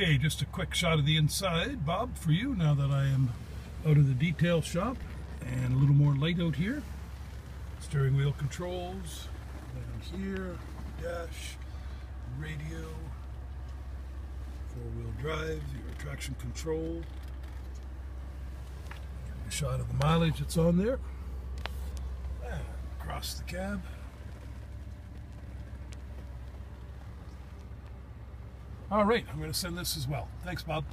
Okay, just a quick shot of the inside, Bob, for you now that I am out of the detail shop and a little more light out here. Steering wheel controls down here, dash, radio, four-wheel drive, your traction control. A shot of the mileage that's on there. And across the cab. All right, I'm going to send this as well. Thanks, Bob.